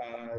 Uh,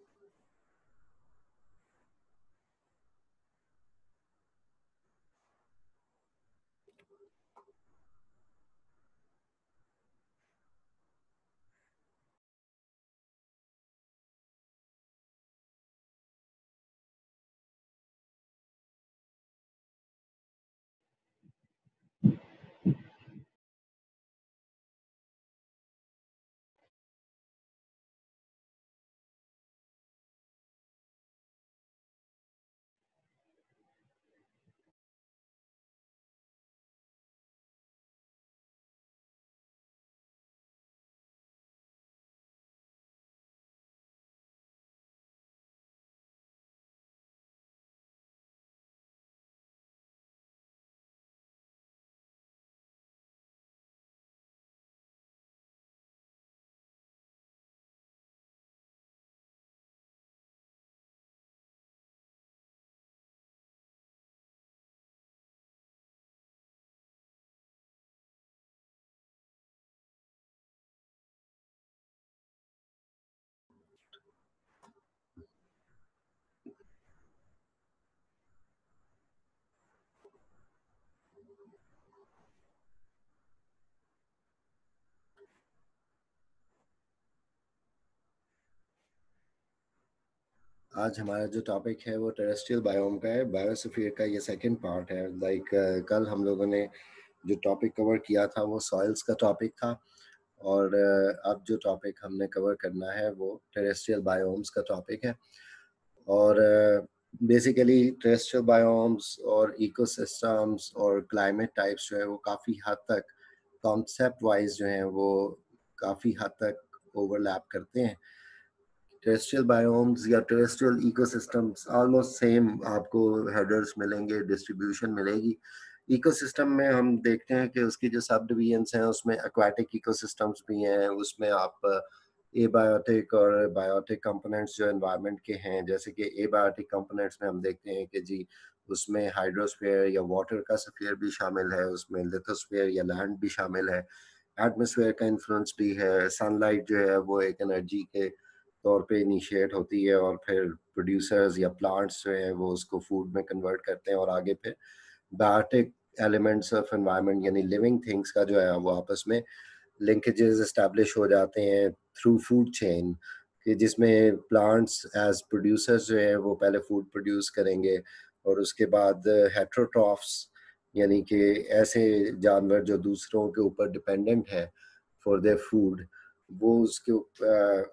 आज हमारा जो टॉपिक है वो टेरेस्ट्रियल बायोम का है। बायोस्फीयर का ये सेकंड पार्ट है। लाइक like, uh, कल हम लोगों ने जो टॉपिक कवर किया था वो सॉइल्स का टॉपिक था। और uh, अब जो टॉपिक हमने कवर करना है वो टेरेस्ट्रियल बायोम्स का टॉपिक है। और बेसिकली टेरेस्ट्रियल बायोम्स और इकोसिस्टम्स और क्लाइमेट टाइप्स जो है वो काफ़ी हद तक कॉन्सेप्ट वाइज जो हैं वो काफ़ी हद तक ओवरलैप करते हैं। टेरेस्ट्रियल बायोम्स या टेरेस्ट्रियल इकोसिस्टम्स ऑलमोस्ट सेम आपको हेडर्स मिलेंगे डिस्ट्रीब्यूशन मिलेगी। इकोसिस्टम में हम देखते हैं कि उसकी जो सब डिवीजन्स हैं, उसमें एक्वाटिक इकोसिस्टम्स भी हैं, उसमें आप ए बायोटिक और बायोटिक कंपोनेंट्स जो एनवायरनमेंट के हैं, जैसे कि ए बायोटिक कंपोनेंट्स में हम देखते हैं कि जी, उसमें हाइड्रोस्फेयर या वाटर का स्फीयर भी शामिल है, उसमें लिथोस्फेयर या लैंड भी शामिल है। एटमोसफेयर का इन्फ्लुएंस भी है सनलाइट जो है, वो एक एनर्जी के तौर पे इनिशिएट होती है और फिर प्रोड्यूसर्स या प्लांट्स जो हैं वो उसको फ़ूड में कन्वर्ट करते हैं और आगे फिर बायोटिक एलिमेंट्स ऑफ़ एनवायरनमेंट यानी लिविंग थिंग्स का जो है वो आपस में लिंकेजेस इस्टेब्लिश हो जाते हैं थ्रू फ़ूड चेन कि जिसमें प्लांट्स एज प्रोड्यूसर्स जो है वो पहले फ़ूड प्रोड्यूस करेंगे और उसके बाद हेट्रोट्रॉफ्स यानी कि ऐसे जानवर जो दूसरों के ऊपर डिपेंडेंट है फॉर देयर फ़ूड वो उसके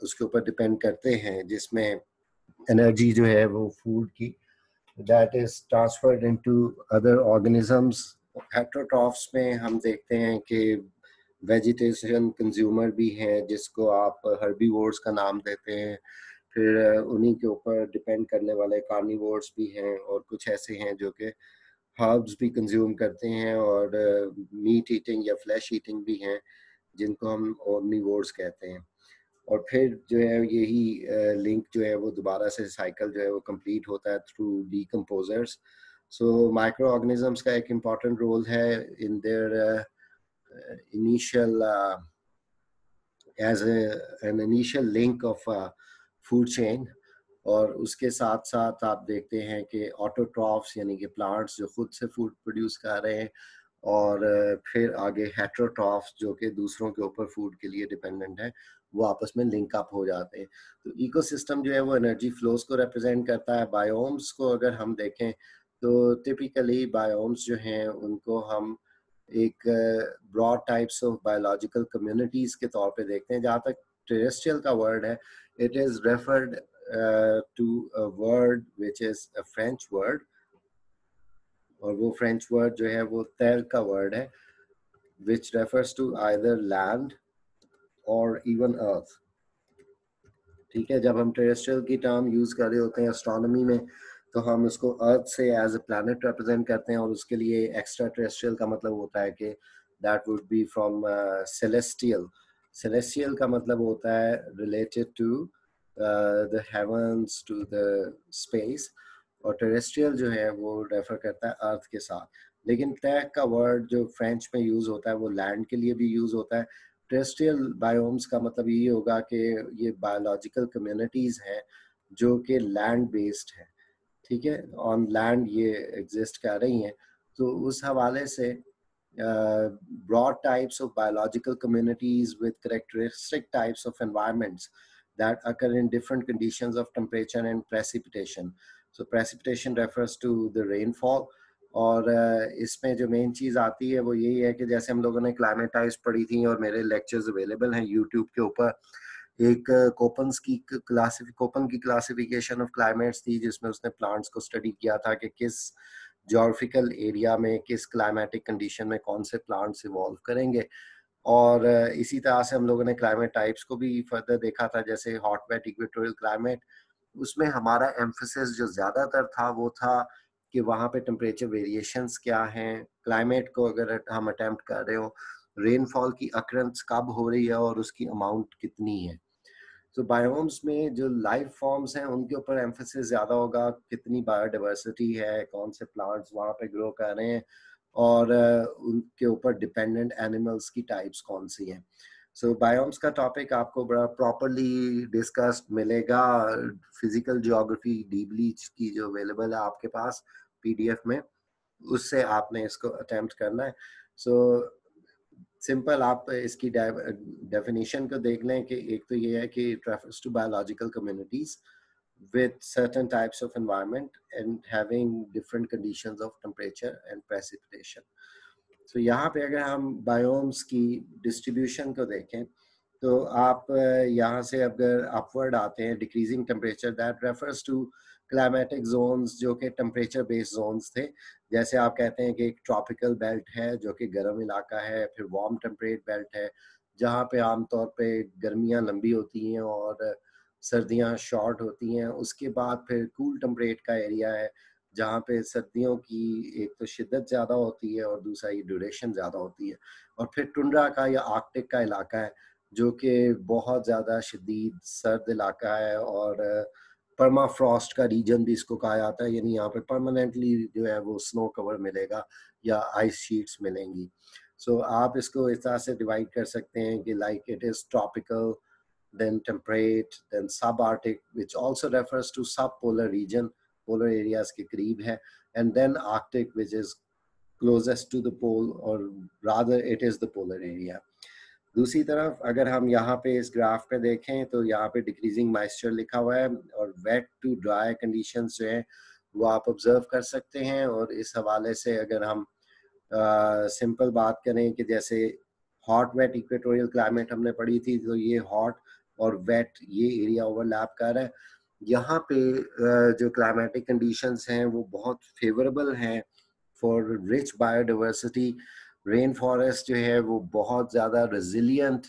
उसके ऊपर डिपेंड करते हैं, जिसमें एनर्जी जो है वो फ़ूड की that is transferred into other organisms heterotrophs में हम देखते हैं कि वेजिटेशन कंज्यूमर भी हैं, जिसको आप हर्बीवोर्स का नाम देते हैं। फिर उन्हीं के ऊपर डिपेंड करने वाले कार्निवोर्स भी हैं और कुछ ऐसे हैं जो कि हर्ब्स भी कंज्यूम करते हैं और मीट ईटिंग या फ्लैश ईटिंग भी हैं। जिनको हम ओमनीवोर्स कहते हैं। और फिर जो है यही लिंक जो है वो दोबारा से साइकिल जो है वो कंप्लीट होता है through decomposers so micro organisms का एक इंपॉर्टेंट रोल है in their initial as an initial link of food chain और उसके साथ साथ आप देखते हैं कि ऑटोट्रॉफ्स यानी कि प्लांट्स जो खुद से फ़ूड प्रोड्यूस कर रहे हैं और फिर आगे हेट्रोट्रॉफ्स जो कि दूसरों के ऊपर फ़ूड के लिए डिपेंडेंट है, वो आपस में लिंक अप हो जाते हैं। तो इकोसिस्टम जो है वो एनर्जी फ्लोस को रिप्रेजेंट करता है बायोम्स को अगर हम देखें तो टिपिकली बायोम्स जो हैं, उनको हम एक broad types of biological communities के तौर पे देखते हैं, जहाँ तक टेरेस्ट्रियल का वर्ड है it is referred a word which is a French word और वो फ्रेंच वर्ड जो है वो तैर का वर्ड है which refers to either land or even earth. ठीक है जब हम टेरेस्ट्रियल की टर्म यूज़ कर रहे होते हैं एस्ट्रोनॉमी में तो हम उसको अर्थ से एज अ प्लानट रिप्रेजेंट करते हैं और उसके लिए एक्स्ट्रा टेरेस्ट्रियल का मतलब होता है कि that would be from celestial celestial. का मतलब होता है related uh, the heavens to the space. और टेरेस्ट्रियल जो है, वो रेफर करता है अर्थ के साथ। लेकिन टैक का वर्ड जो फ्रेंच में यूज़ होता है, वो लैंड के लिए भी यूज़ होता है। टेरेस्ट्रियल बायोम्स का मतलब ये होगा कि ये बायोलॉजिकल कम्युनिटीज हैं, जो कि लैंड बेस्ड है। ठीक है? ऑन लैंड ये एग्जिस्ट कर रही हैं। तो उस हवाले से broad types of biological communities with characteristic types of environments that occur in different conditions of temperature and precipitation So precipitation refers to the rainfall. और uh, इसमें जो मेन चीज़ आती है वो यही है कि जैसे हम लोगों ने क्लाइमेटाइज पढ़ी थी और मेरे लेक्चर्स अवेलेबल हैं यूट्यूब के ऊपर एक कोपन्स की क्लासिफिक कोपन की क्लासिफिकेशन ऑफ़ क्लाइमेट्स थी जिसमें उसने प्लांट्स को स्टडी किया था कि किस जोग्राफिकल एरिया में किस क्लाइमेटिक कंडीशन में कौन से प्लांट्स इवॉल्व करेंगे। और इसी तरह से हम लोगों ने क्लाइमेट टाइप्स को भी फर्दर देखा था जैसे हॉट वेट इक्वेटोरियल क्लाइमेट उसमें हमारा एम्फोसिस जो ज़्यादातर था वो था कि वहाँ पे टेम्परेचर वेरिएशंस क्या हैं? क्लाइमेट को अगर हम अटेम्प्ट कर रहे हो रेनफॉल की अक्रंस कब हो रही है और उसकी अमाउंट कितनी है? तो बायोम्स में जो लाइफ फॉर्म्स हैं, उनके ऊपर एम्फोसिस ज़्यादा होगा, कितनी बायोडाइवर्सिटी है, कौन से प्लांट्स वहाँ पे ग्रो कर रहे हैं, और, उनके ऊपर डिपेंडेंट एनिमल्स की टाइप्स कौन सी हैं? सो बायोम्स का टॉपिक आपको बड़ा प्रॉपरली डिस्कस्ड मिलेगा फ़िज़िकल जियोग्राफी डीपली की जो अवेलेबल है आपके पास पीडीएफ में उससे आपने इसको अटेम्प्ट करना है सो so, सिंपल आप इसकी डेफिनेशन को देख लें कि एक तो ये है कि it refers to biological communities with certain types of environment and having different conditions of temperature and precipitation. So यहाँ पे अगर हम बायोम्स की डिस्ट्रीब्यूशन को देखें तो आप यहाँ से अगर अपवर्ड आते हैं decreasing temperature that refers to climatic zones जो कि टेम्परेचर बेस्ड जोन्स थे। जैसे आप कहते हैं कि एक ट्रॉपिकल बेल्ट है, जो कि गर्म इलाका है, फिर वार्म टेम्परेट बेल्ट है, जहाँ पे आमतौर पे गर्मियाँ लंबी होती हैं और सर्दियाँ शॉर्ट होती हैं। उसके बाद फिर कूल टेम्परेट का एरिया है। जहाँ पे सर्दियों की एक तो शिद्दत ज़्यादा होती है और दूसरा ये ड्यूरेशन ज़्यादा होती है। और फिर टुंड्रा का या आर्कटिक का इलाका है जो कि बहुत ज़्यादा शदीद सर्द इलाका है और परमा फ्रॉस्ट का रीजन भी इसको कहा जाता है यानी यहाँ पे परमानेंटली जो है वो स्नो कवर मिलेगा या आइस शीट्स मिलेंगी। सो so, आप इसको इस तरह से डिवाइड कर सकते हैं कि like it is tropical then temperate then subarctic which also refers to subpolar region polar areas के करीब है and then arctic, which is closest to the pole, or rather it is the polar area. दूसरी तरफ़, अगर हम यहाँ पे इस ग्राफ पे देखें तो यहाँ पे डिक्रीजिंग मॉइस्चर लिखा हुआ है, और वेट टू ड्राई कंडीशंस जो है, वो आप ऑब्ज़र्व कर सकते हैं। और इस हवाले से अगर हम सिंपल बात करें कि जैसे हॉट वेट इक्वेटोरियल क्लाइमेट हमने पढ़ी थी तो ये हॉट और वेट ये एरिया ओवरलैप कर रहा है। यहाँ पे जो क्लाइमेटिक कंडीशंस हैं, वो बहुत फेवरेबल हैं for rich biodiversity rain forest जो है, वो बहुत ज़्यादा रेजिलियंट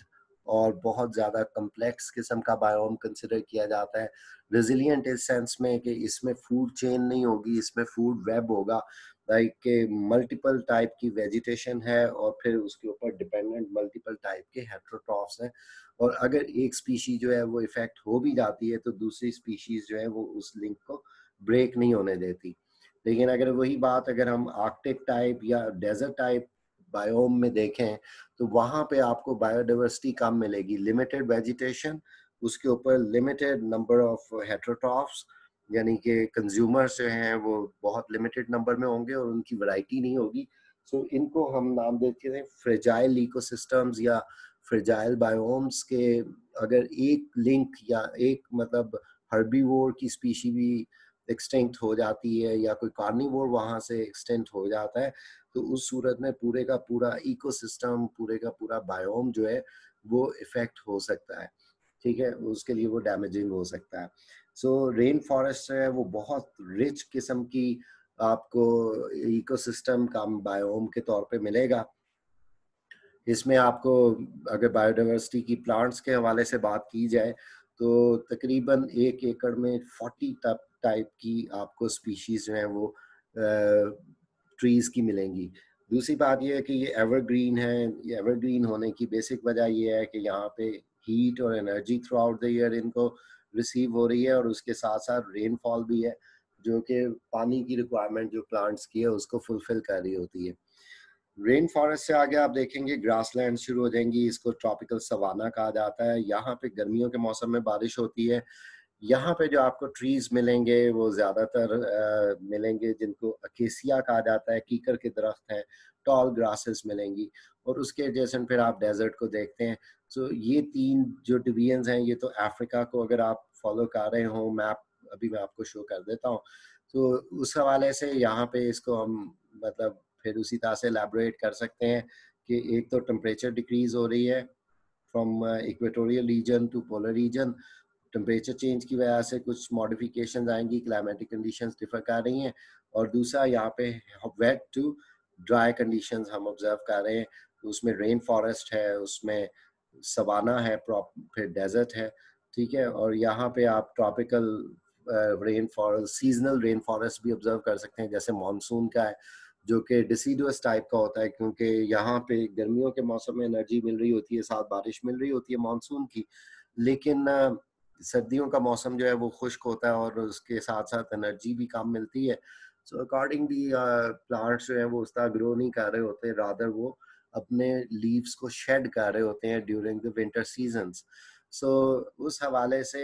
और बहुत ज़्यादा कम्प्लेक्स किस्म का बायोम कंसिडर किया जाता है। रेजिलियंट इस सेंस में कि इसमें फ़ूड चेन नहीं होगी, इसमें फ़ूड वेब होगा। लाइक के मल्टीपल टाइप की वेजिटेशन है और फिर उसके ऊपर डिपेंडेंट मल्टीपल टाइप के हेट्रोट्रॉफ्स हैं। और अगर एक स्पीशी जो है वो इफ़ेक्ट हो भी जाती है तो दूसरी स्पीशीज जो है वो उस लिंक को ब्रेक नहीं होने देती। लेकिन अगर वही बात अगर हम आर्कटिक टाइप या डेजर्ट टाइप बायोम में देखें तो वहाँ पे आपको बायोडाइवर्सिटी कम मिलेगी। लिमिटेड वेजिटेशन उसके ऊपर लिमिटेड नंबर ऑफ़ हेट्रोट्रॉफ्स यानी कि कंज्यूमर्स जो हैं वो बहुत लिमिटेड नंबर में होंगे और उनकी वैरायटी नहीं होगी। सो so, इनको हम नाम देते हैं फ्रेजाइल इकोसिस्टम्स या फ्रेजाइल बायोम्स के अगर एक लिंक या एक मतलब हर्बीवोर की स्पीशी भी एक्सटेंट हो जाती है या कोई कार्निवोर वहाँ से एक्सटेंट हो जाता है तो उस सूरत में पूरे का पूरा इकोसिस्टम पूरे का पूरा बायोम जो है वो इफ़ेक्ट हो सकता है। ठीक है? उसके लिए वो डैमेजिंग हो सकता है। सो रेन फॉरेस्ट है, वो बहुत रिच किस्म की आपको इकोसिस्टम का बायोम के तौर पे मिलेगा। इसमें आपको अगर बायोडाइवर्सिटी की प्लांट्स के हवाले से बात की जाए तो तकरीबन एक एकड़ में 40 टाइप की आपको स्पीशीज जो है, वो ट्रीज की मिलेंगी। दूसरी बात यह है कि ये एवरग्रीन है, ये एवरग्रीन होने की बेसिक वजह यह है कि यहाँ पे हीट और energy throughout the year इनको रिसीव हो रही है और उसके साथ साथ रेनफॉल भी है, जो कि पानी की रिक्वायरमेंट जो प्लांट्स की है, उसको फुलफिल कर रही होती है। रेन फॉरेस्ट से आगे आप देखेंगे ग्रासलैंड शुरू हो जाएँगी, इसको ट्रॉपिकल सवाना कहा जाता है। यहाँ पे गर्मियों के मौसम में बारिश होती है। यहाँ पे जो आपको ट्रीज मिलेंगे, वो ज़्यादातर मिलेंगे जिनको अकेसिया कहा जाता है, कीकर के दरख्त हैं। टॉल ग्रासेस मिलेंगी और उसके जैसे फिर आप डेजर्ट को देखते हैं। सो so, ये तीन जो डिवीजन्स हैं ये तो अफ्रीका को अगर आप फॉलो कर रहे हो मैप अभी मैं आपको शो कर देता हूँ। तो उस हवाले से यहाँ पे इसको हम मतलब फिर उसी तरह से एलेबोरेट कर सकते हैं कि एक तो टेम्परेचर डिक्रीज हो रही है from equatorial region to polar region temperature change की वजह से कुछ मॉडिफिकेशन आएँगी क्लाइमेटिक कंडीशंस डिफर कर रही हैं। और दूसरा यहाँ पे वेट टू ड्राई कंडीशंस हम ऑब्ज़र्व कर रहे हैं उसमें रेन फॉरेस्ट है, उसमें सवाना है फिर डेजर्ट है, ठीक है? और यहाँ पे आप tropical rain forest seasonal rain forest भी ऑब्ज़र्व कर सकते हैं, जैसे मानसून का है, जो कि डिसीडुअस टाइप का होता है, क्योंकि यहाँ पे गर्मियों के मौसम में एनर्जी मिल रही होती है, साथ बारिश मिल रही होती है मानसून की, लेकिन सर्दियों का मौसम जो है वो खुश्क होता है और उसके साथ साथ एनर्जी भी कम मिलती है। सो अकॉर्डिंगली प्लांट्स जो है वो उस तरह ग्रो नहीं कर रहे होते रादर वो अपने लीव्स को शेड कर रहे होते हैं during the winter seasons so उस हवाले से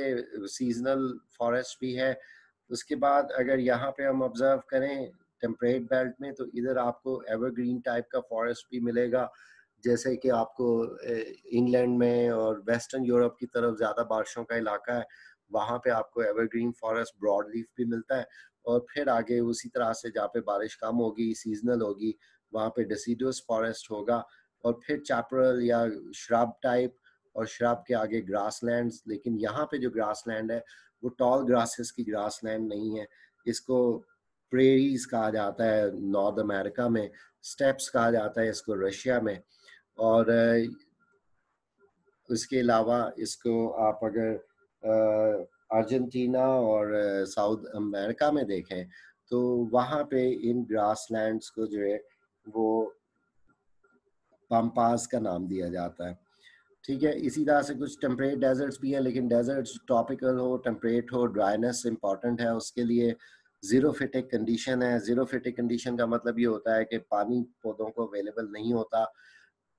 सीजनल फॉरेस्ट भी है। उसके बाद अगर यहाँ पे हम ऑब्ज़र्व करें टेम्परेट बेल्ट में तो इधर आपको एवरग्रीन टाइप का फॉरेस्ट भी मिलेगा। जैसे कि आपको इंग्लैंड में और वेस्टर्न यूरोप की तरफ़ ज़्यादा बारिशों का इलाका है, वहाँ पे आपको एवरग्रीन फॉरेस्ट ब्रॉड लीफ भी मिलता है। और फिर आगे उसी तरह से जहाँ पे बारिश कम होगी सीजनल होगी, वहाँ पे डिसीडस फॉरेस्ट होगा और फिर चैपरल या श्रब टाइप और श्रब के आगे ग्रास लैंड लेकिन यहाँ पे जो ग्रास लैंड है, वो टॉल ग्रासेस की ग्रास लैंड नहीं है। इसको प्रेरीज कहा जाता है नॉर्थ अमेरिका में स्टेप्स कहा जाता है इसको रशिया में और उसके अलावा इसको आप अगर अर्जेंटीना और साउथ अमेरिका में देखें तो वहाँ पे इन ग्रास को जो है, वो पम्पास का नाम दिया जाता है। ठीक है, इसी तरह से कुछ टेम्परेट डेजर्ट्स भी हैं, लेकिन डेजर्ट्स टॉपिकल हो, टेम्परेट हो, ड्राइनेस इंपॉर्टेंट है, उसके लिए ज़ीरो फिटिक कंडीशन है। ज़ीरो फिटिक कंडीशन का मतलब ये होता है कि पानी पौधों को अवेलेबल नहीं होता।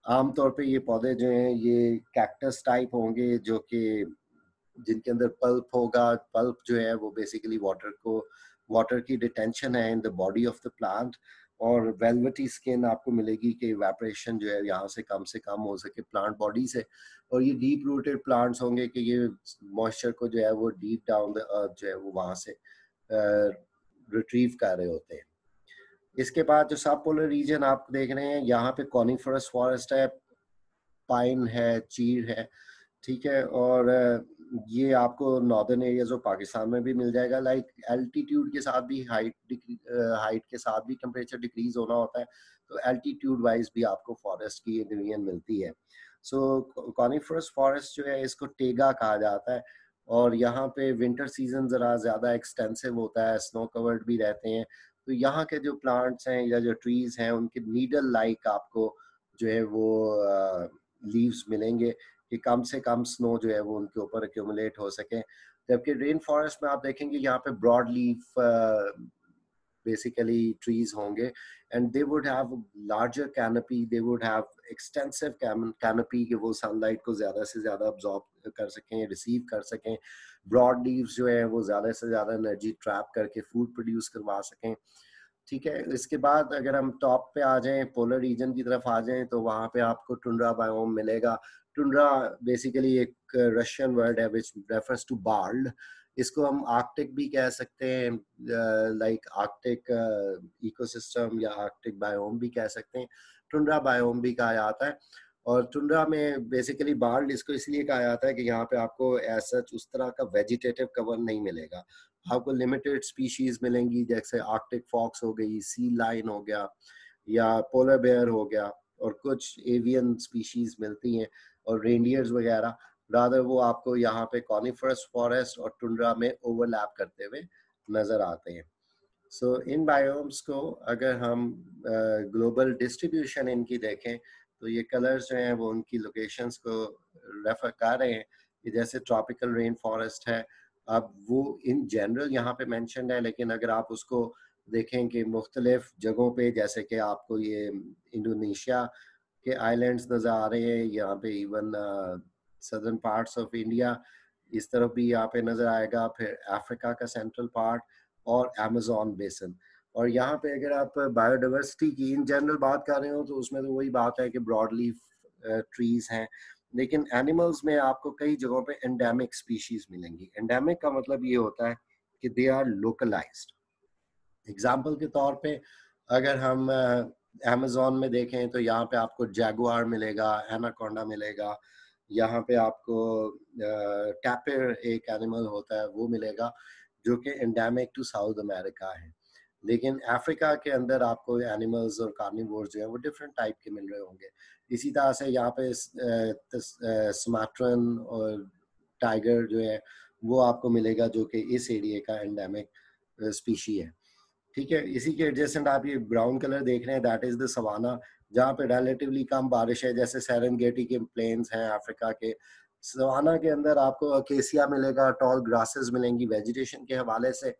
आमतौर पे ये पौधे जो हैं, ये कैक्टस टाइप होंगे, जो कि जिनके अंदर पल्प होगा पल्प जो है वो बेसिकली वाटर को वाटर की डिटेंशन है in the body of the plant और वेलवेटी स्किन आपको मिलेगी कि वेपरेशन जो है यहाँ से कम से कम हो सके प्लांट बॉडी से। और ये डीप रूटेड प्लांट्स होंगे कि ये मॉइस्चर को जो है वो डीप डाउन द अर्थ जो है वो वहाँ से रिट्रीव कर रहे होते हैं। इसके बाद जो सब पोलर रीजन आप देख रहे हैं, यहाँ पे कॉनिफरस फॉरेस्ट है पाइन है, चीर है, ठीक है? और ये आपको नॉर्दर्न एरियाज़ ऑफ़ पाकिस्तान में भी मिल जाएगा। लाइक एल्टीट्यूड के साथ भी हाइट हाइट के साथ भी टेम्परेचर डिक्रीज होना होता है तो एल्टीट्यूड वाइज भी आपको फॉरेस्ट की डिवीज़न मिलती है। सो कॉनिफरस फॉरेस्ट जो है, इसको टेगा कहा जाता है और यहाँ पे विंटर सीज़न ज़रा ज़्यादा एक्सटेंसिव होता है स्नो कवर्ड भी रहते हैं। तो यहाँ के जो प्लांट्स हैं या जो ट्रीज हैं, उनके नीडल लाइक आपको जो है वो लीव्स मिलेंगे। कि कम से कम स्नो जो है वो उनके ऊपर एक्यूमुलेट हो सके। जबकि रेन फॉरेस्ट में आप देखेंगे यहाँ पे broad leaf basically trees honge and they would have larger canopy, they would have extensive canopy कि वो sunlight को ज़्यादा से ज़्यादा absorb कर सकें, receive कर सकें। Broad leaves जो है वो ज़्यादा से ज़्यादा energy trap करके food produce करवा सकें। ठीक है, इसके बाद अगर हम टॉप पे आ जाएँ पोलर रीजन की तरफ़ आ जाएँ तो वहाँ पे आपको टुंड्रा बायोम मिलेगा। टुंड्रा बेसिकली एक रशियन वर्ड है विच रेफर्स टू बार्ल्ड इसको हम आर्कटिक भी कह सकते हैं लाइक आर्कटिक इकोसिस्टम या आर्कटिक बायोम भी कह सकते हैं। टुंड्रा बायोम भी कहा जाता है। और टुंड्रा में बेसिकली बार्ड इसको इसलिए कहा जाता है कि यहाँ पे आपको ऐसा उस तरह का वेजिटेटिव कवर नहीं मिलेगा। आपको लिमिटेड स्पीशीज मिलेंगी, जैसे आर्कटिक फॉक्स हो गई सी लाइन हो गया, या पोलर बेयर हो गया, और कुछ एवियन स्पीशीज मिलती हैं। और रेंडियर्स वगैरह रादर वो आपको यहाँ पे कॉनिफरस फॉरेस्ट और टुंड्रा में ओवरलैप करते हुए नज़र आते हैं। सो so, इन बायोम्स को अगर हम ग्लोबल uh, डिस्ट्रीब्यूशन इनकी देखें तो ये कलर्स जो हैं वो उनकी लोकेशंस को रेफर कर रहे हैं। कि जैसे ट्रॉपिकल रेन फॉरेस्ट है अब वो इन जनरल यहाँ पे मैंशन है लेकिन अगर आप उसको देखें कि मुख्तलिफ़ जगहों पे जैसे कि आपको ये इंडोनेशिया के आइलैंड्स नज़र आ रहे हैं, यहाँ पे even southern parts of India इस तरफ़ भी यहाँ पे नज़र आएगा, फिर अफ्रीका का सेंट्रल पार्ट और अमेजोन बेसन और यहाँ पे अगर आप बायोडाइवर्सिटी की इन जनरल बात कर रहे हो तो उसमें तो वही बात है कि ब्रॉडली ट्रीज हैं, लेकिन एनिमल्स में आपको कई जगहों पे एंडेमिक स्पीशीज मिलेंगी। एंडेमिक का मतलब ये होता है कि दे आर लोकलाइज्ड एग्ज़ाम्पल के तौर पे अगर हम अमेजोन में देखें तो यहाँ पे आपको जैगुआर मिलेगा एनाकोंडा मिलेगा, यहाँ पे आपको टैपर एक एनिमल होता है, वो मिलेगा, जो कि एंडेमिक टू साउथ अमेरिका है। लेकिन अफ्रीका के अंदर आपको एनिमल्स और कार्निवोर्स जो है, वो डिफरेंट टाइप के मिल रहे होंगे। इसी तरह से यहाँ पे स्माट्रन और टाइगर जो है, वो आपको मिलेगा, जो कि इस एरिया का एंडेमिक स्पीशी है। ठीक है, इसी के एडजेसेंट आप ये ब्राउन कलर देख रहे हैं दैट इज़ द सवाना जहाँ पे रिलेटिवली कम बारिश है, जैसे सेरेंगेटी के प्लेन्स हैं अफ्रीका के। सवाना के अंदर आपको अकेसिया मिलेगा टॉल ग्रासेस मिलेंगी वेजिटेशन के हवाले से,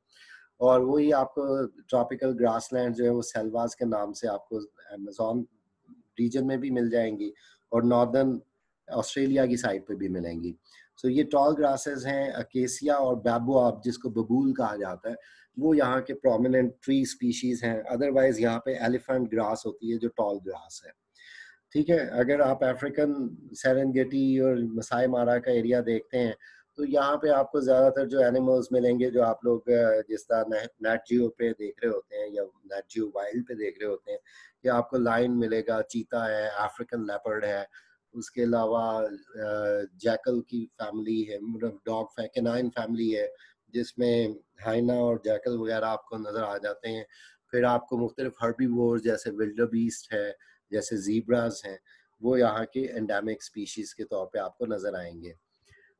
और वही आपको ट्रॉपिकल ग्रासलैंड जो है, वो सेलवास के नाम से आपको अमेजोन रीजन में भी मिल जाएँगी, और नॉर्दर्न ऑस्ट्रेलिया की साइड पे भी मिलेंगी। सो so, ये टॉल ग्रासेस हैं अकेसिया और बैबुआब जिसको बबूल कहा जाता है वो यहाँ के प्रोमिनेंट ट्री स्पीशीज हैं। अदरवाइज़ यहाँ पे एलिफेंट ग्रास होती है जो टॉल ग्रास है। ठीक है अगर आप अफ्रीकन सेरेंगेटी और मसाई मारा का एरिया देखते हैं तो यहाँ पे आपको ज़्यादातर जो एनिमल्स मिलेंगे जो आप लोग जिस तरह नेट जियो पे देख रहे होते हैं या नेट जियो वाइल्ड पे देख रहे होते हैं कि आपको लाइन मिलेगा चीता है अफ्रीकन लेपर्ड है उसके अलावा जैकल की फैमिली है मतलब डॉग कैनाइन फैमिली है, जिसमें हाइना और जैकल वगैरह आपको नज़र आ जाते हैं। फिर आपको मुख्तलिफ़ हर्बी वोर जैसे विल्डर बीस्ट है, जैसे जीब्राज हैं, वो यहाँ के एंडेमिक स्पीशीज़ के तौर पे आपको नज़र आएँगे।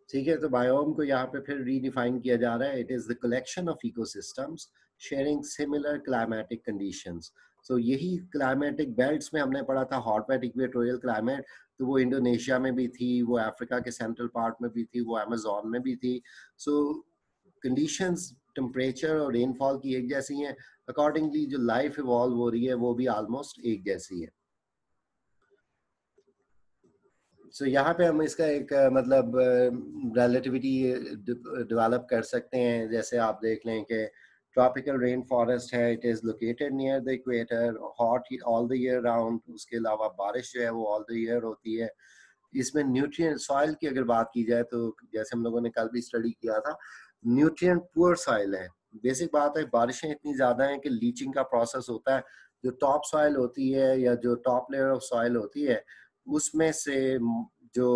ठीक है तो बायोम को यहाँ पे फिर रीडिफाइन किया जा रहा है। It is the collection of ecosystems sharing similar climatic conditions so so, यही क्लाइमेटिक बेल्ट्स में हमने पढ़ा था हॉट वेट इक्वेटोरियल क्लाइमेट तो वो इंडोनेशिया में भी थी वो अफ्रीका के सेंट्रल पार्ट में भी थी वो अमेजोन में भी थी। सो कंडीशंस टेम्परेचर और रेनफॉल की एक जैसी हैं। अकॉर्डिंगली जो लाइफ इवॉल्व हो रही है वो भी ऑलमोस्ट एक जैसी है। सो so, यहाँ पे हम इसका एक मतलब रिलेटिविटी डेवलप कर सकते हैं। जैसे आप देख लें कि ट्रॉपिकल रेन फॉरेस्ट है it is located near the equator hot all the year round उसके अलावा बारिश जो है वो ऑल द ईयर होती है। इसमें न्यूट्रिएंट सॉइल की अगर बात की जाए तो जैसे हम लोगों ने कल भी स्टडी किया था न्यूट्रिएंट पुअर सॉइल है। बेसिक बात है, बारिशें इतनी ज़्यादा हैं कि लीचिंग का प्रोसेस होता है। जो टॉप सॉइल होती है या जो टॉप लेयर ऑफ़ सॉइल होती है, उसमें से जो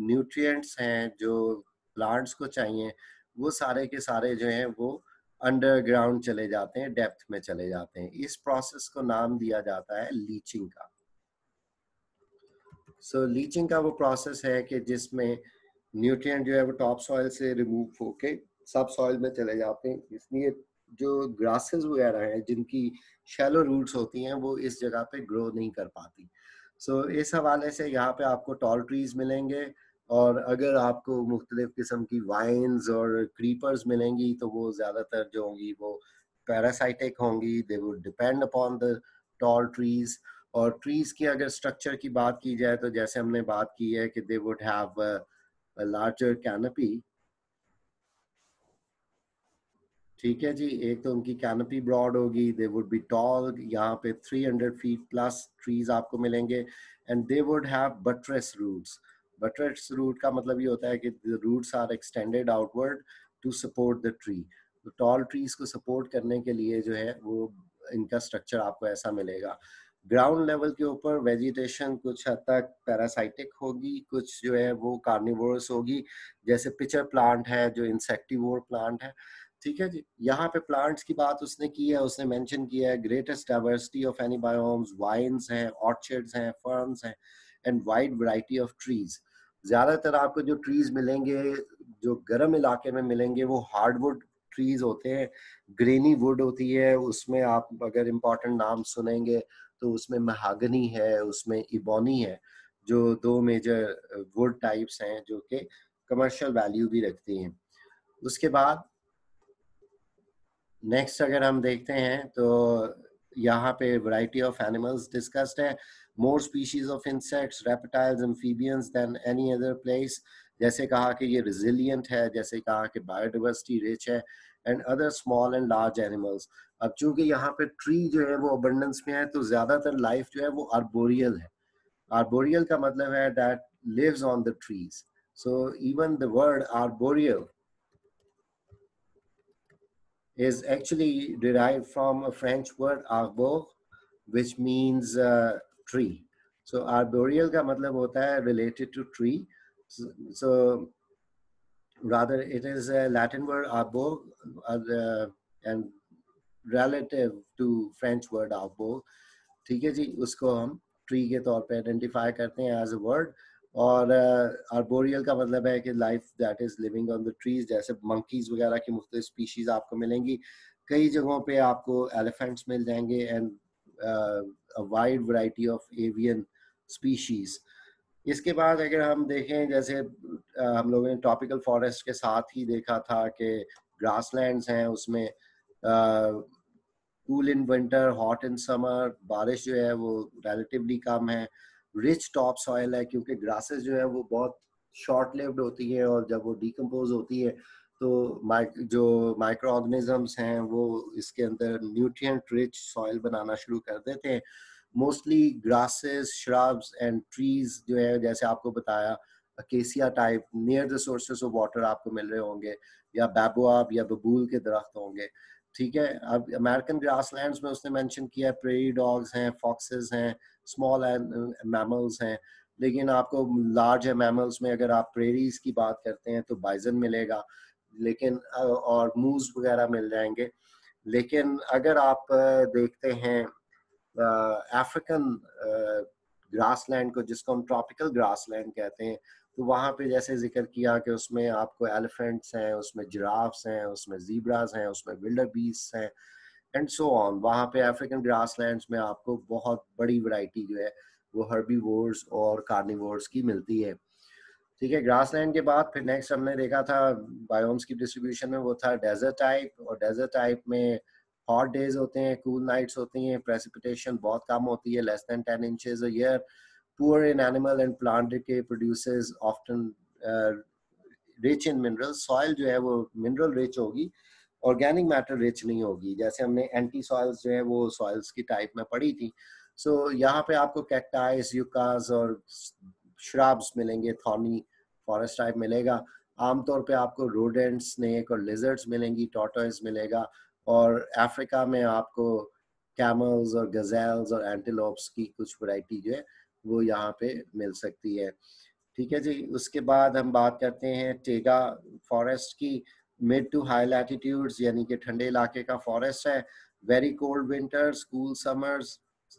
न्यूट्रिएंट्स हैं, जो प्लांट्स को चाहिए, वो सारे के सारे जो हैं वो अंडरग्राउंड चले जाते हैं डेप्थ में चले जाते हैं। इस प्रोसेस को नाम दिया जाता है लीचिंग का। सो so, लीचिंग का वो प्रोसेस है कि जिसमें न्यूट्रिएंट जो है वो टॉप सॉइल से रिमूव होके सब सॉइल में चले जाते हैं। इसलिए जो ग्रासेस वगैरह हैं जिनकी शैलो रूट्स होती हैं वो इस जगह पे ग्रो नहीं कर पाती। सो so, इस हवाले से यहाँ पे आपको टॉल ट्रीज मिलेंगे। और अगर आपको मुख्तलिफ़ किस्म की वाइन्स और क्रीपर्स मिलेंगी तो वो ज़्यादातर जो होंगी, वो पैरासाइटिक होंगी they would depend upon the tall trees और ट्रीज की अगर स्ट्रक्चर की बात की जाए तो जैसे हमने बात की है कि they would have larger canopy ठीक है जी, एक तो उनकी कैनपी ब्रॉड होगी दे वुड बी टॉल यहाँ पे 300 फीट प्लस ट्रीज आपको मिलेंगे and they would have buttress roots buttress root का मतलब ये होता है कि roots are extended outward to support the tree तो टॉल ट्रीज को सपोर्ट करने के लिए जो है वो इनका स्ट्रक्चर आपको ऐसा मिलेगा। ग्राउंड लेवल के ऊपर वेजिटेशन कुछ हद तक पैरासाइटिक होगी, कुछ जो है वो कार्निवोरस होगी। जैसे पिचर प्लांट है, जो इंसेक्टिवोर प्लांट है। ठीक है जी? यहाँ पे प्लांट्स की बात उसने की है, उसने मेंशन किया है greatest diversity of any biomes vines हैं ऑर्चर्ड्स हैं फर्न्स हैं and wide variety of trees ज़्यादातर आपको जो ट्रीज मिलेंगे, जो गर्म इलाके में मिलेंगे, वो हार्डवुड ट्रीज होते हैं ग्रेनी वुड होती है, उसमें आप अगर इम्पोर्टेंट नाम सुनेंगे तो उसमें महागनी है, उसमें इबोनी है, जो दो मेजर वुड टाइप्स हैं, जो कि कमर्शियल वैल्यू भी रखती हैं। उसके बाद नेक्स्ट अगर हम देखते हैं तो यहाँ पे वैरायटी ऑफ़ एनिमल्स डिस्कस्ड है। More species of insects reptiles amphibians than any other place जैसे कहा कि ये रिजिलियंट है, जैसे कहा कि बायोडाइवर्सिटी रिच है and other small and large animals अब चूँकि यहाँ पे ट्री जो है वो अबंडेंस में है तो ज़्यादातर लाइफ जो है वो आर्बोरियल है। आर्बोरियल का मतलब है that lives on the trees so even the word arboreal is actually derived from a French word arbor, which means uh, tree. So arboreal ka matlab hota hai related to tree. So, so rather it is a Latin word arbor uh, and relative to French word arbor. ठीक है जी उसको हम tree के तौर पे identify करते हैं as a word और आर्बोरियल का मतलब है कि life that is living on the trees जैसे मंकीज वगैरह की मुख्त स्पीशीज आपको मिलेंगी। कई जगहों पे आपको एलिफेंट्स मिल जाएँगे and wide variety of avian species इसके बाद अगर हम देखें, जैसे हम लोगों ने ट्रॉपिकल फॉरेस्ट के साथ ही देखा था कि ग्रासलैंड्स हैं उसमें cool in winter hot in summer बारिश जो है वो रिलेटिवली कम है। रिच टॉप सॉइल है, क्योंकि ग्रासेस जो है वो बहुत शॉर्ट लिव्ड होती है और जब वो डिकम्पोज होती है तो जो माइक्रो ऑर्गेनिजम्स हैं, वो इसके अंदर न्यूट्रिएंट रिच सॉइल बनाना शुरू कर देते हैं। Mostly grasses shrubs and trees जो है, जैसे आपको बताया acacia type near the sources of water आपको मिल रहे होंगे, या बैबुआब या बबूल के दरख्त होंगे। ठीक है? अब अमेरिकन ग्रासलैंड्स में उसने मैंशन किया प्रेरी डॉग्स हैं फॉक्सेस हैं स्मॉल मैमल्स हैं, लेकिन आपको लार्ज मैमल्स में अगर आप प्रेरीज की बात करते हैं तो बाइजन मिलेगा, लेकिन और मूव वगैरह मिल जाएँगे। लेकिन अगर आप देखते हैं अफ्रीकन ग्रासलैंड को जिसको हम ट्रॉपिकल ग्रासलैंड कहते हैं तो वहाँ पे जैसे ज़िक्र किया कि उसमें आपको एलिफेंट्स हैं, उसमें जिराफ्स हैं, उसमें जीब्रास हैं, उसमें विल्डर बीस हैं एंड सो ऑन वहाँ पे अफ्रीकन ग्रासलैंड्स में आपको बहुत बड़ी वैरायटी जो है, वो हर्बीवोर्स और कार्निवोर्स की मिलती है। ठीक है ग्रासलैंड के बाद फिर नेक्स्ट हमने देखा था बायोम्स की डिस्ट्रीब्यूशन में वो था डेजर्ट टाइप और डेजर्ट टाइप में हॉट डेज़ होते हैं कूल नाइट्स होती हैं प्रेसिपिटेशन बहुत कम होती है less than ten inches a year poor in animal and plant के produces often rich in mineral soil जो है वो मिनरल रिच होगी ऑर्गेनिक मैटर रिच नहीं होगी। जैसे हमने एंटी सॉइल्स जो है वो सॉइल्स की टाइप में पड़ी थी। सो so, यहाँ पे आपको कैक्टाइस यूकास और श्रब्स मिलेंगे थॉनी फॉरेस्ट टाइप मिलेगा। आमतौर पे आपको रोडेंट स्नेक और लिजर्ट्स मिलेंगी टोटोइस मिलेगा। और अफ्रीका में आपको कैमल्स और गजेल्स और एंटीलोप्स की कुछ वैरायटी जो है वो यहाँ पे मिल सकती है। ठीक है जी उसके बाद हम बात करते हैं टेगा फॉरेस्ट की। मिड टू हाई लैटिट्यूड्स यानी कि ठंडे इलाके का फॉरेस्ट है very cold winters cool summers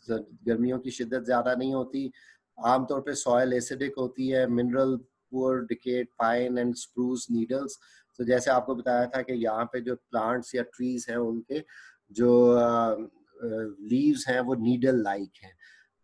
गर्मियों की शिद्दत ज़्यादा नहीं होती। आमतौर पे सॉयल एसिडिक होती है mineral poor decayed pine and spruce needles तो जैसे आपको बताया था कि यहाँ पे जो प्लांट्स या ट्रीज हैं, उनके जो लीव्स हैं, वो नीडल लाइक हैं।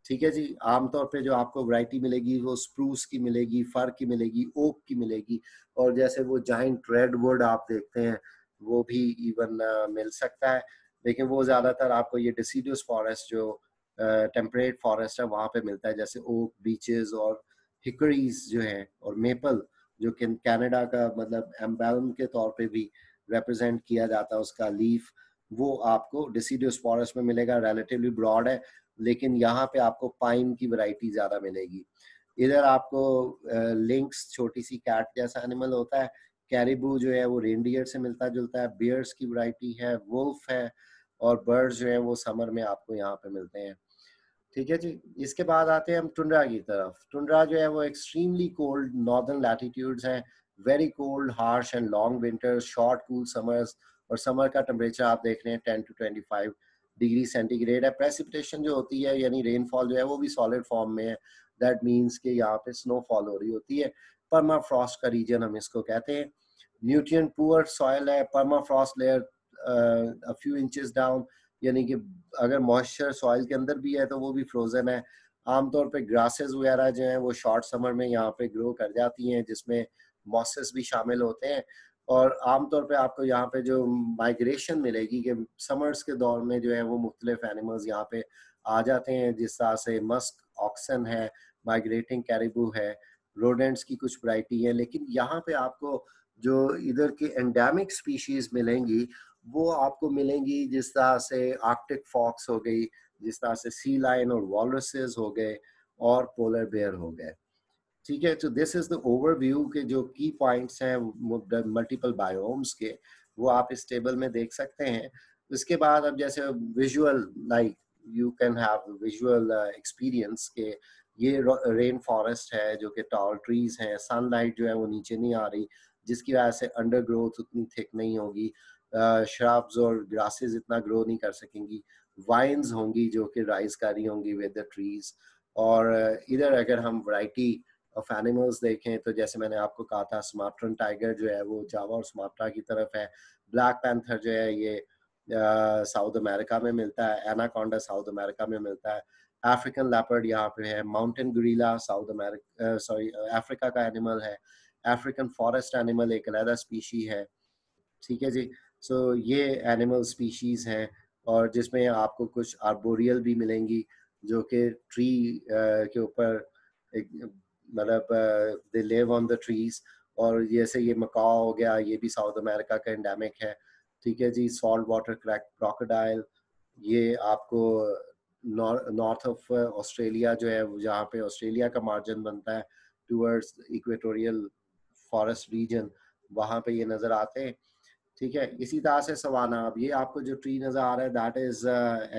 ठीक है जी? आमतौर पे जो आपको वैरायटी मिलेगी, वो स्प्रूस की मिलेगी, फर की मिलेगी ओक की मिलेगी और जैसे वो जाइंट रेडवुड आप देखते हैं, वो भी इवन मिल सकता है। लेकिन वो ज़्यादातर आपको ये डिसीडियस फॉरेस्ट जो टेम्परेट फॉरेस्ट है, वहाँ पे मिलता है। जैसे ओक बीचेस और हिकरीज जो है और मेपल जो कि कनाडा का मतलब एम्बेलम के तौर पे भी रिप्रेजेंट किया जाता है उसका लीफ वो आपको डिसीडियस फॉरेस्ट में मिलेगा। रिलेटिवली ब्रॉड है। लेकिन यहाँ पे आपको पाइन की वैरायटी ज़्यादा मिलेगी। इधर आपको लिंक्स छोटी सी कैट जैसा एनिमल होता है कैरिबू जो है वो रेनडियर से मिलता जुलता है बियर्स की वैरायटी है वुल्फ है, और बर्ड्स जो है वो समर में आपको यहाँ पे मिलते हैं। ठीक है जी, इसके बाद आते हैं हम टुंड्रा की तरफ़। टुंड्रा जो है वो एक्सट्रीमली कोल्ड नॉर्दर्न लैटिट्यूड्स हैं very cold harsh and long winters short cool summers और समर का टेम्परेचर आप देख रहे हैं ten to twenty five degree centigrade है। प्रेसिपिटेशन जो होती है, यानी रेनफॉल जो है, वो भी सॉलिड फॉर्म में है। दैट मीन्स कि यहाँ पे स्नोफॉल हो रही होती है। परमा फ्रॉस्ट का रीजन हम इसको कहते हैं। न्यूट्रिएंट पुअर सॉइल है। Permafrost layer few inches down यानी कि अगर मॉइस्चर सॉइल के अंदर भी है तो वो भी फ्रोजन है। आमतौर पे ग्रासेस वगैरह जो हैं, वो शॉर्ट समर में यहाँ पे ग्रो कर जाती हैं, जिसमें मॉसेस भी शामिल होते हैं। और आमतौर पे आपको यहाँ पे जो माइग्रेशन मिलेगी कि समर्स के दौर में जो है वो मुख्तलिफ़ एनिमल्स यहाँ पे आ जाते हैं, जिस तरह से मस्क ऑक्सन है माइग्रेटिंग कैरिबू है रोडेंट्स की कुछ वराइटी है। लेकिन यहाँ पे आपको जो इधर की एंडेमिक स्पीशीज मिलेंगी, वो आपको मिलेंगी जिस तरह से आर्कटिक फॉक्स हो गई, जिस तरह से सी लाइन और वॉलरसेस हो गए और पोलर बेयर हो गए। ठीक है तो दिस इज़ द ओवरव्यू के जो की पॉइंट्स हैं मल्टीपल बायोम्स के, वो आप इस टेबल में देख सकते हैं। उसके बाद अब जैसे visual like you can have visual experience के, ये रेन फॉरेस्ट है, जो कि टॉल ट्रीज हैं सनलाइट जो है वो नीचे नहीं आ रही, जिसकी वजह से अंडर ग्रोथ उतनी थिक नहीं होगी श्रब्स और ग्रासेस इतना ग्रो नहीं कर सकेंगी वाइन्स होंगी जो कि राइज कर रही होंगी विद द ट्रीज और इधर अगर हम वैरायटी ऑफ़ एनिमल्स देखें तो जैसे मैंने आपको कहा था स्मार्टन टाइगर जो है वो जावा और स्मार्टा की तरफ़ है। ब्लैक पैंथर जो है ये साउथ अमेरिका में मिलता है एनाकोंडा साउथ अमेरिका में मिलता है। अफ्रीकन लेपर्ड यहाँ पे है mountain gorilla South America sorry Africa का एनिमल है। अफ्रीकन फॉरेस्ट एनिमल एक अलहदा स्पीशी है। ठीक है जी? सो so, ये एनिमल स्पीशीज हैं और जिसमें आपको कुछ आर्बोरियल भी मिलेंगी जो कि ट्री के ऊपर मतलब they live on the trees और जैसे ये मकाओ हो गया, ये भी साउथ अमेरिका का एंडेमिक है। ठीक है जी सॉल्ट वाटर क्रैक क्रोकोडाइल ये आपको नॉर्थ ऑफ़ ऑस्ट्रेलिया जो है जहाँ पे ऑस्ट्रेलिया का मार्जिन बनता है टूवर्ड्स इक्वेटोरियल फॉरेस्ट रीजन वहाँ पे ये नज़र आते हैं। ठीक है, इसी तरह से सवाना अब ये आपको जो ट्री नज़र आ रहा है that is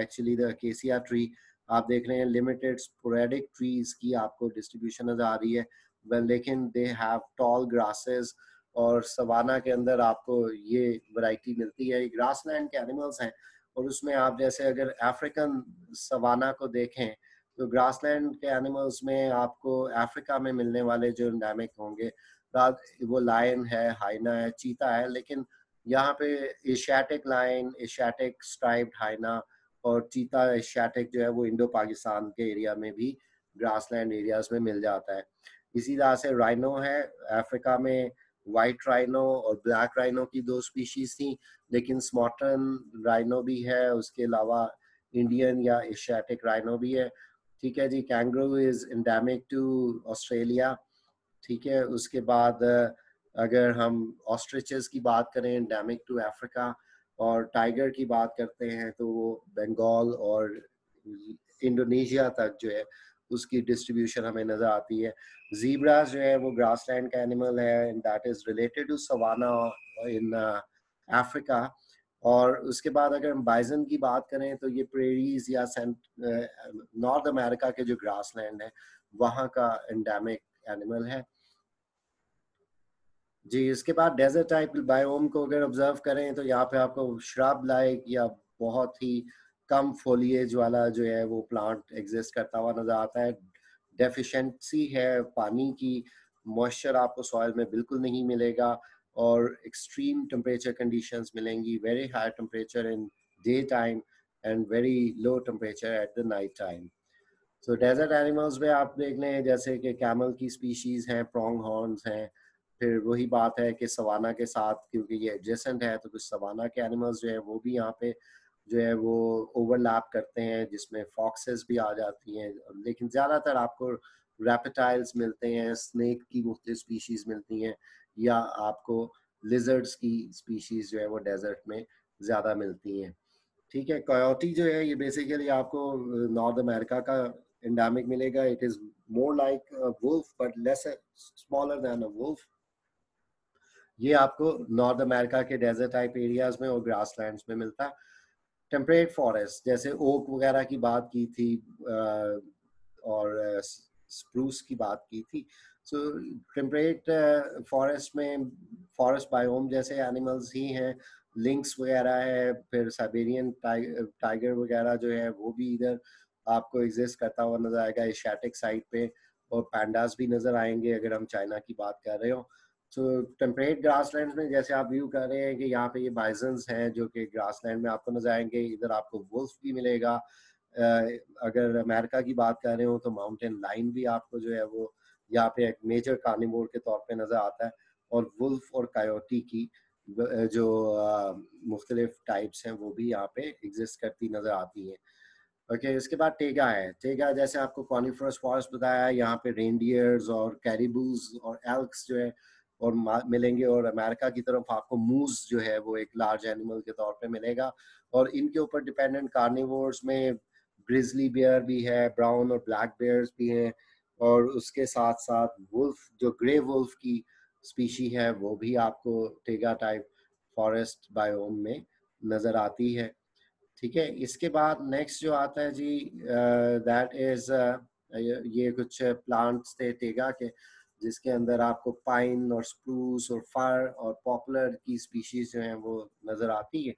actually the acacia tree आप देख रहे हैं लिमिटेड स्पोरेडिक ट्रीज की आपको डिस्ट्रीब्यूशन नज़र आ रही है। वेल लेकिन दे हैव टॉल ग्रासेस और सवाना के अंदर आपको ये वैरायटी मिलती है। ये ग्रासलैंड के एनिमल्स हैं और उसमें आप जैसे अगर अफ्रीकन सवाना को देखें तो ग्रासलैंड के एनिमल्स में आपको अफ्रीका में मिलने वाले जो एंडेमिक होंगे वो लायन है हाइना है चीता है, लेकिन यहाँ पे Asiatic lion Asiatic striped hyena और चीता एशियाटिक जो है वो इंडो पाकिस्तान के एरिया में भी ग्रासलैंड एरियाज़ में मिल जाता है। इसी तरह से राइनो है अफ्रीका में वाइट राइनो और ब्लैक राइनो की दो स्पीशीज थी, लेकिन स्मॉटन राइनो भी है, उसके अलावा इंडियन या एशियाटिक राइनो भी है। ठीक है जी kangaroo is endemic to Australia ठीक है, उसके बाद, अगर हम ऑस्ट्रिचेस की बात करें इंडेमिक टू अफ्रीका और टाइगर की बात करते हैं तो वो बंगाल और इंडोनेशिया तक जो है, उसकी डिस्ट्रीब्यूशन हमें नज़र आती है। जीब्रा जो है, वो ग्रासलैंड का एनिमल है and that is related to savanna in Africa और उसके बाद अगर हम बाइजन की बात करें तो ये प्रेरीज या नॉर्थ अमेरिका के जो ग्रास लैंड है, वहाँ का एंडेमिक एनिमल है। जी, इसके बाद डेजर्ट टाइप बायोम को अगर ऑब्ज़र्व करें तो यहाँ पे आपको श्रब लाइक या बहुत ही कम फोलिएज वाला जो है वो प्लांट एग्जिस्ट करता हुआ नज़र आता है। डेफिशिएंसी है पानी की मॉइस्चर आपको सॉइल में बिल्कुल नहीं मिलेगा और एक्सट्रीम टेम्परेचर कंडीशंस मिलेंगी very high temperature in day time and very low temperature at the night time so desert animals में आप देख लें, जैसे कि कैमल की स्पीशीज हैं प्रोंग हॉर्न्स हैं फिर वही बात है कि सवाना के साथ क्योंकि ये एडजेसेंट है तो कुछ सवाना के एनिमल्स जो है वो भी यहाँ पे जो है वो ओवरलैप करते हैं, जिसमें फॉक्सेस भी आ जाती हैं। लेकिन ज़्यादातर आपको रेपेटाइल्स मिलते हैं स्नेक की मुख्त स्पीशीज़ मिलती हैं, या आपको लिजर्ड्स की स्पीशीज़ जो है वो डेजर्ट में ज़्यादा मिलती हैं। ठीक है कोयोटी जो है ये बेसिकली आपको नॉर्थ अमेरिका का एंडामिक मिलेगा। It is more like wolf but less smaller than a wolf ये आपको नॉर्थ अमेरिका के डेजर्ट टाइप एरियाज़ में और ग्रास लैंड में मिलता है। टेम्परेट फॉरेस्ट, जैसे ओक वगैरह की बात की थी और स्प्रूस की बात की थी। सो टेम्परेट फॉरेस्ट में, फॉरेस्ट बायोम जैसे एनिमल्स ही हैं। लिंक्स वगैरह है, फिर साइबेरियन टाइगर वगैरह जो है, वो भी इधर आपको एग्जिस्ट करता हुआ नज़र आएगा। एशियाटिक साइड पे और पैंडास भी नज़र आएँगे, अगर हम चाइना की बात कर रहे हो। सो टेम्परेट ग्रासलैंड में जैसे आप व्यू कर रहे हैं कि यहाँ पे ये बाइजन्स हैं जो कि ग्रासलैंड में आपको नज़र आएँगे इधर आपको वुल्फ भी मिलेगा। अगर अमेरिका की बात कर रहे हो तो माउंटेन लाइन भी आपको जो है वो यहाँ पे एक मेजर कार्निवोर के तौर पे नज़र आता है। और वुल्फ और कायोटी की जो मुख्तलिफ़ टाइप्स हैं वो भी यहाँ पे एग्जिस्ट करती नज़र आती हैं। ओके okay, इसके बाद टेगा है। टेगा जैसे आपको कॉनिफरस फॉरेस्ट बताया यहाँ पे रेंडियर्स और कैरिबूज और एल्क्स जो है और मिलेंगे और अमेरिका की तरफ़ आपको मूज जो है वो एक लार्ज एनिमल के तौर पे मिलेगा। और इनके ऊपर डिपेंडेंट कार्निवोर्स में ग्रिजली बेयर भी है ब्राउन और ब्लैक बेयर्स भी हैं। और उसके साथ साथ वुल्फ जो ग्रे वुल्फ की स्पीशी है वो भी आपको टेगा टाइप फॉरेस्ट बायोम में नज़र आती है। ठीक है इसके बाद नेक्स्ट जो आता है जी दैट uh, इज़ uh, ये कुछ प्लांट्स थे टेगा के। जिसके अंदर आपको पाइन और स्प्रूस और फार और पॉपुलर की स्पीशीज जो हैं वो नज़र आती है।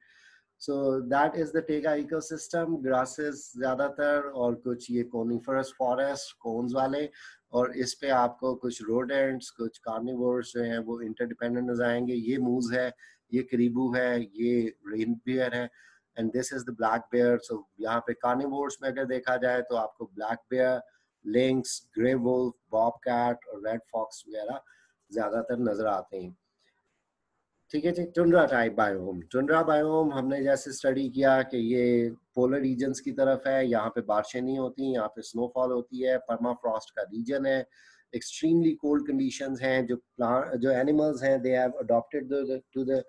So that is the taiga ecosystem grasses ज़्यादातर और कुछ ये कोनीफरस फॉरेस्ट कोन्स वाले और इस पे आपको कुछ रोडेंट्स कुछ कार्निवोर्स जो हैं वो इंटरडिपेंडेंट नज़र आएँगे। ये मूज है, ये करीबू है, ये रेन बियर है and this is the black bear so यहाँ पे कार्निवोर्स में अगर देखा जाए तो आपको black bear lynx gray wolf bobcat और रेड फॉक्स वगैरह ज़्यादातर नज़र आते हैं। ठीक है ठीक tundra type biome tundra biome हमने जैसे स्टडी किया कि ये पोलर रीजन्स की तरफ़ है, यहाँ पे बारिशें नहीं होती, यहाँ पे स्नोफॉल होती है परमा फ्रॉस्ट का रीजन है एक्सट्रीमली कोल्ड कंडीशंस हैं, जो प्लांट जो एनिमल्स हैं they have adopted to the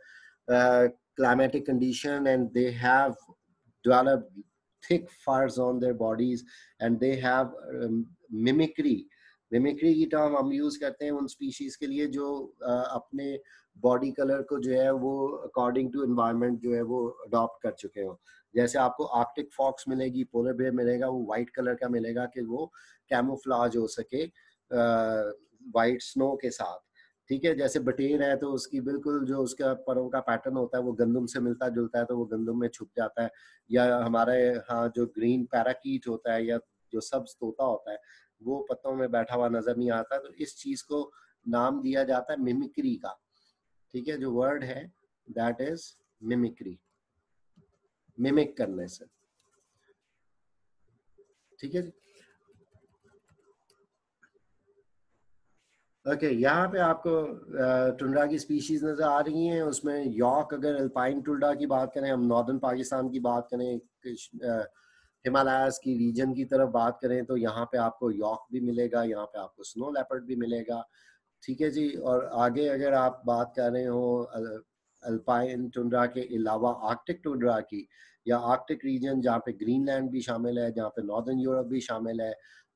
climatic condition and they have developed thick furs on their bodies and they have um, mimicry. Mimicry की term हम use करते हैं उन स्पीशीज के लिए जो uh, अपने बॉडी कलर को जो है वो अकॉर्डिंग टू एनवायरनमेंट जो है वो अडॉप्ट कर चुके हो। जैसे आपको आर्कटिक फॉक्स मिलेगी पोलर बेयर मिलेगा वो वाइट कलर का मिलेगा कि वो कैमोफ्लाज हो सके वाइट स्नो के साथ। ठीक है, जैसे बटेर है तो उसकी बिल्कुल जो उसका परों का पैटर्न होता है वो गंदम से मिलता जुलता है तो वो गंदम में छुप जाता है। या हमारे यहाँ जो ग्रीन पैराकीट होता है या जो सब्ज तोता होता है, वो पत्तों में बैठा हुआ नज़र नहीं आता। तो इस चीज़ को नाम दिया जाता है मिमिक्री का। ठीक है, जो वर्ड है दैट इज़ मिमिक्री मिमिक करने से। ठीक है जी? ओके okay, यहाँ पे आपको टुंड्रा की स्पीशीज नज़र आ रही हैं। उसमें यॉक अगर अल्पाइन टुंडा की बात करें हम नॉर्दर्न पाकिस्तान की बात करें हिमालयाज की रीजन की तरफ़ बात करें तो यहाँ पे आपको यॉक भी मिलेगा यहाँ पे आपको स्नो लेपर्ड भी मिलेगा। ठीक है जी और आगे अगर आप बात कर रहे हो अल्पाइन टुंड्रा के अलावा आर्कटिक टुंड्रा की या आर्कटिक रीजन जहाँ पे ग्रीनलैंड भी शामिल है जहाँ पे नॉर्दर्न यूरोप भी शामिल है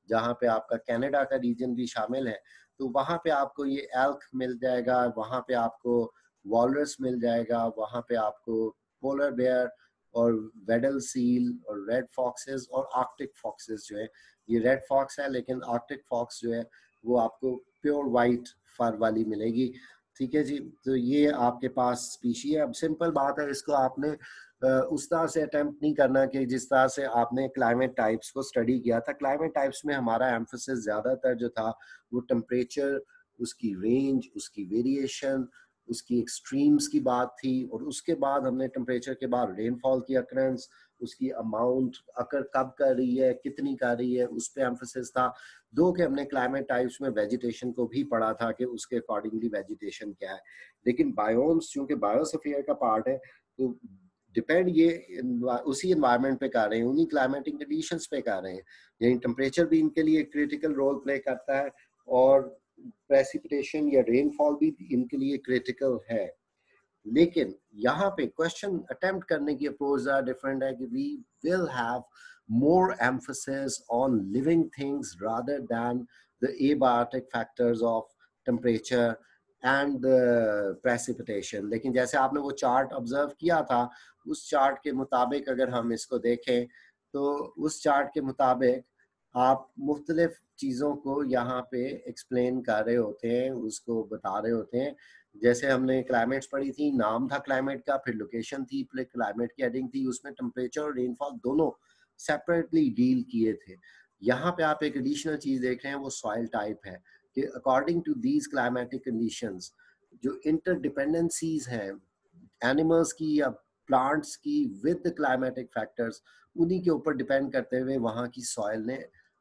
जहाँ पे आपका कनाडा का रीजन भी शामिल है तो वहाँ पे आपको ये एल्क मिल जाएगा, वहाँ पे आपको वॉलरस मिल जाएगा, वहाँ पे आपको पोलर बेयर और वेडल सील और रेड फॉक्सेस और आर्कटिक फॉक्सेस जो है, ये रेड फॉक्स है, लेकिन आर्कटिक फॉक्स जो है, वो आपको प्योर वाइट फर वाली मिलेगी। ठीक है जी तो ये आपके पास स्पीशी है। अब सिंपल बात है, इसको आपने उस तरह से अटेम्प्ट नहीं करना कि जिस तरह से आपने क्लाइमेट टाइप्स को स्टडी किया था। क्लाइमेट टाइप्स में हमारा एम्फोसिस ज़्यादातर जो था, वो टेम्परेचर उसकी रेंज उसकी वेरिएशन उसकी एक्सट्रीम्स की बात थी और उसके बाद हमने टेम्परेचर के बाद रेनफॉल की अक्रेंस उसकी अमाउंट अकर कब कर रही है, कितनी कर रही है, उस पर एम्फोसिस था। दो के हमने क्लाइमेट टाइप्स में वेजिटेशन को भी पढ़ा था कि उसके अकॉर्डिंगली वेजिटेशन क्या है। लेकिन बायोम्स चूँकि बायोसफियर का पार्ट है तो डिपेंड ये उसी इन्वायरमेंट पे कर रहे हैं, उन्हीं क्लाइमेटिक कंडीशंस पे कर रहे हैं। यानी टेम्परेचर भी इनके लिए क्रिटिकल रोल प्ले करता है और प्रेसिपिटेशन या रेनफॉल भी इनके लिए क्रिटिकल है। लेकिन यहाँ पे क्वेश्चन अटेम्प्ट करने की अप्रोच डिफरेंट है कि we will have more emphasis on living things rather than the abiotic factors of temperature and precipitation लेकिन जैसे आपने वो चार्ट ऑब्ज़र्व किया था, उस चार्ट के मुताबिक अगर हम इसको देखें तो उस चार्ट के मुताबिक आप मुख्तलिफ़ चीज़ों को यहाँ पे एक्सप्लेन कर रहे होते हैं, उसको बता रहे होते हैं। जैसे हमने क्लाइमेट्स पढ़ी थी, नाम था क्लाइमेट का, फिर लोकेशन थी, फिर क्लाइमेट की हेडिंग थी, उसमें टेम्परेचर और रेनफॉल दोनों सेपरेटली डील किए थे। यहाँ पे आप एक एडिशनल चीज़ देख रहे हैं, वो सॉइल टाइप है। कि according to these climatic conditions जो इंटरडिपेंडेंसीज हैं एनिमल्स की या प्लांट्स की विद क्लाइमेटिक फैक्टर्स उन्हीं के ऊपर डिपेंड करते हुए वहाँ की सॉइल ने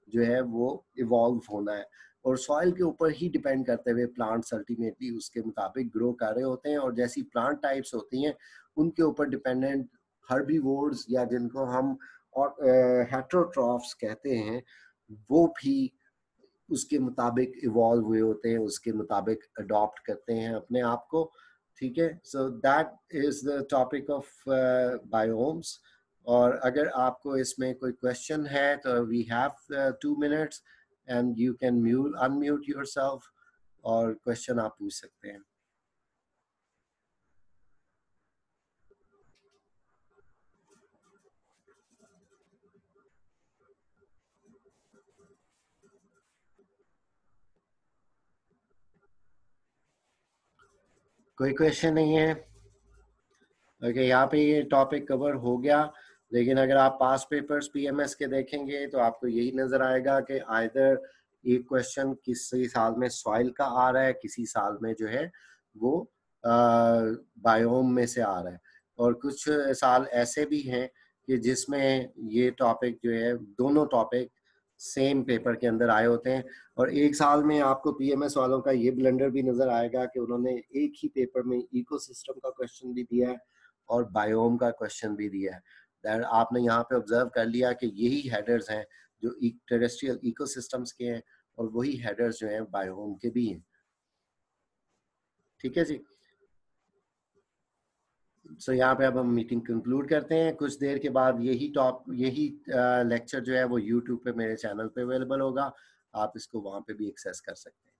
जो है वो इवॉल्व होना है। और सॉइल के ऊपर ही डिपेंड करते हुए प्लांट्स अल्टीमेटली उसके मुताबिक ग्रो कर रहे होते हैं और जैसी प्लांट टाइप्स होती हैं, उनके ऊपर डिपेंडेंट हर्बीवोर्स या जिनको हम और हेट्रोट्रॉफ्स कहते हैं, वो भी उसके मुताबिक इवॉल्व हुए होते हैं, उसके मुताबिक अडॉप्ट करते हैं अपने आप को, ठीक है? So that is the topic of biomes और अगर आपको इसमें कोई क्वेश्चन है तो we have two minutes and you can mute unmute yourself और क्वेश्चन आप पूछ सकते हैं। कोई क्वेश्चन नहीं है। ओके okay, यहाँ पे ये टॉपिक कवर हो गया। लेकिन अगर आप पास पेपर्स पीएमएस के देखेंगे तो आपको यही नज़र आएगा कि आइदर एक क्वेश्चन किसी साल में सॉइल का आ रहा है किसी साल में जो है वो बायोम में से आ रहा है। और कुछ साल ऐसे भी हैं कि जिसमें ये टॉपिक जो है दोनों टॉपिक सेम पेपर के अंदर आए होते हैं। और एक साल में आपको पीएमएस वालों का ये ब्लेंडर भी नज़र आएगा कि उन्होंने एक ही पेपर में इकोसिस्टम का क्वेश्चन भी दिया है और बायोम का क्वेश्चन भी दिया है। आपने यहाँ पे ऑब्ज़र्व कर लिया कि यही हेडर्स हैं जो टेरेस्ट्रियल इकोसिस्टम्स के हैं और वही हेडर्स जो हैं बायोम के भी हैं। ठीक है जी? सो so, यहाँ पे अब हम मीटिंग कंक्लूड करते हैं। कुछ देर के बाद यही टॉप यही लेक्चर जो है वो यूट्यूब पे मेरे चैनल पे अवेलेबल होगा। आप इसको वहाँ पे भी एक्सेस कर सकते हैं।